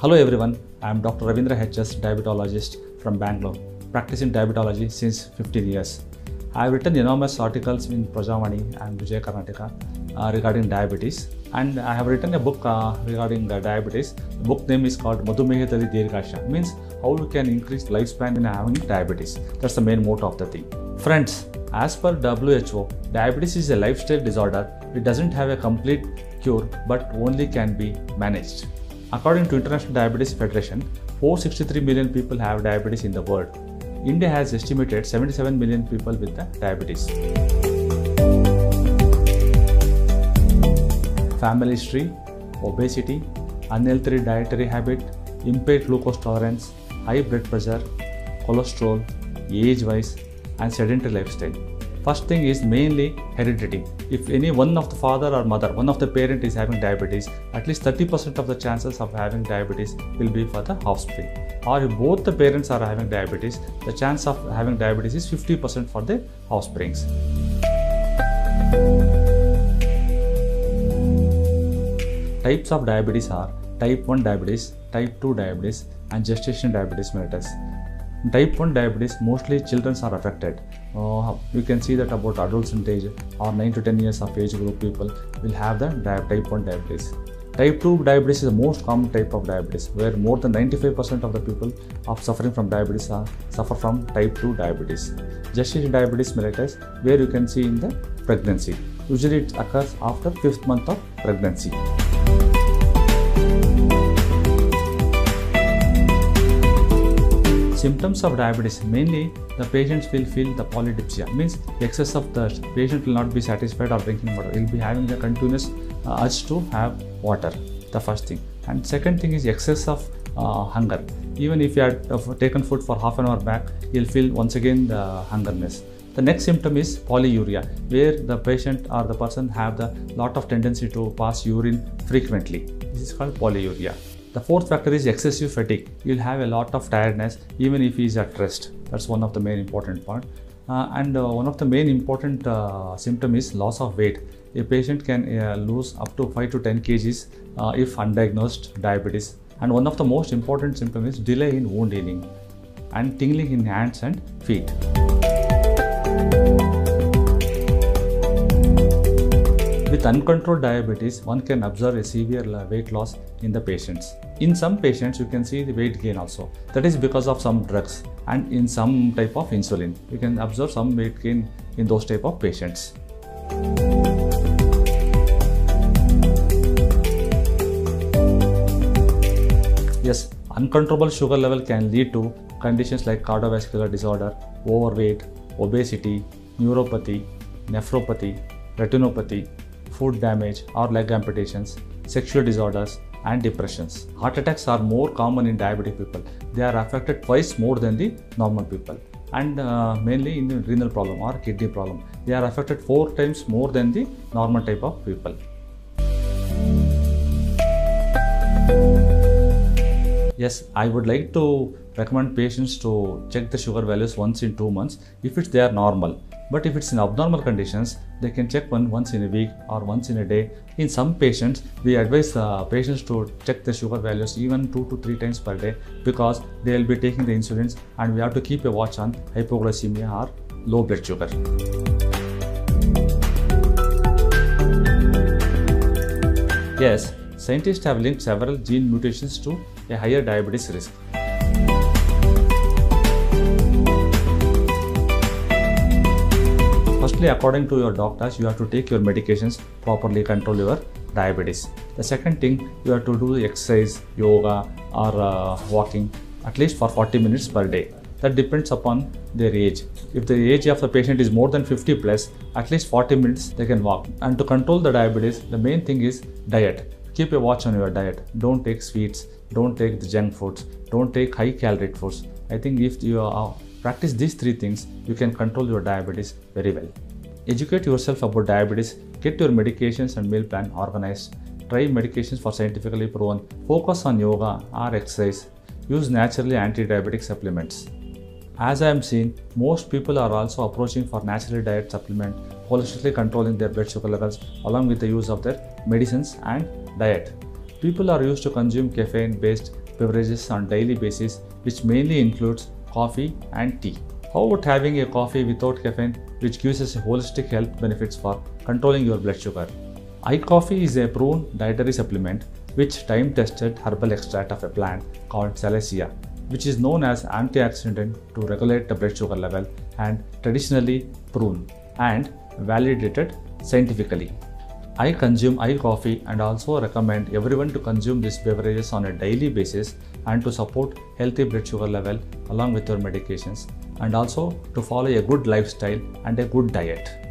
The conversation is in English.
Hello everyone, I am Dr. Ravindra HS, diabetologist from Bangalore, practicing diabetology since 15 years. I have written enormous articles in Prajavani and Vijay Karnataka uh, regarding diabetes, and I have written a book uh, regarding uh, diabetes. The book name is called Madhumehatadi Dirghasha, means how we can increase lifespan in having diabetes. That's the main motto of the thing. Friends, as per WHO, diabetes is a lifestyle disorder. It doesn't have a complete cure, but only can be managed. According to International Diabetes Federation, 463 million people have diabetes in the world. India has estimated 77 million people with diabetes. Family history, obesity, unhealthy dietary habit, impaired glucose tolerance, high blood pressure, cholesterol, age wise, and sedentary lifestyle. First thing is mainly heredity. If any one of the father or mother, one of the parent is having diabetes, at least 30% of the chances of having diabetes will be for the offspring. Or if both the parents are having diabetes, the chance of having diabetes is 50% for the offsprings. Types of diabetes are type 1 diabetes, type 2 diabetes, and gestation diabetes mellitus. Type 1 diabetes, mostly children are affected. Uh, you can see that about adolescent age or 9 to 10 years of age group people will have the type 1 diabetes. Type 2 diabetes is the most common type of diabetes, where more than 95% of the people of suffering from diabetes are suffer from type 2 diabetes. Gestational diabetes mellitus, where you can see in the pregnancy. Usually it occurs after fifth month of pregnancy. Symptoms of diabetes mainly the patients will feel the polydipsia means excess of thirst. Patient will not be satisfied of drinking water. He'll be having the continuous uh, urge to have water. The first thing, and second thing is excess of uh, hunger. Even if you had uh, taken food for half an hour back, you'll feel once again the hungerness. The next symptom is polyuria, where the patient or the person have the lot of tendency to pass urine frequently. This is called polyuria. The fourth factor is excessive fatigue. You'll have a lot of tiredness even if he is at rest. That's one of the main important part. Uh, and uh, one of the main important uh, symptom is loss of weight. A patient can uh, lose up to 5 to 10 kgs uh, if undiagnosed diabetes. And one of the most important symptom is delay in wound healing and tingling in hands and feet. With uncontrolled diabetes, one can observe a severe weight loss in the patients. In some patients, you can see the weight gain also. That is because of some drugs and in some type of insulin. You can observe some weight gain in those type of patients. Yes, uncontrollable sugar level can lead to conditions like cardiovascular disorder, overweight, obesity, neuropathy, nephropathy, retinopathy, foot damage or leg amputations, sexual disorders, and depressions. Heart attacks are more common in diabetic people. They are affected twice more than the normal people. And uh, mainly in renal problem or kidney problem. They are affected four times more than the normal type of people. Yes, I would like to recommend patients to check the sugar values once in two months if it's they are normal. But if it's in abnormal conditions, they can check one once in a week or once in a day. In some patients, we advise uh, patients to check the sugar values even two to three times per day because they will be taking the insulins and we have to keep a watch on hypoglycemia or low blood sugar. Yes, scientists have linked several gene mutations to a higher diabetes risk. Firstly, according to your doctors, you have to take your medications properly, control your diabetes. The second thing, you have to do exercise, yoga, or uh, walking at least for 40 minutes per day. That depends upon their age. If the age of the patient is more than 50 plus, at least 40 minutes they can walk. And to control the diabetes, the main thing is diet. Keep a watch on your diet. Don't take sweets. Don't take the junk foods. Don't take high calorie foods. I think if you uh, practice these three things, you can control your diabetes very well. Educate yourself about diabetes. Get your medications and meal plan organized. Try medications for scientifically proven. Focus on yoga or exercise. Use naturally anti-diabetic supplements. As I am seeing, most people are also approaching for naturally diet supplement, holistically controlling their blood sugar levels along with the use of their medicines and diet. People are used to consume caffeine based beverages on daily basis which mainly includes coffee and tea. How about having a coffee without caffeine which gives us holistic health benefits for controlling your blood sugar? iCoffee is a proven dietary supplement which time tested herbal extract of a plant called Salacia which is known as antioxidant to regulate the blood sugar level and traditionally proven and validated scientifically. I consume iCoffee and also recommend everyone to consume these beverages on a daily basis and to support healthy blood sugar level along with your medications and also to follow a good lifestyle and a good diet.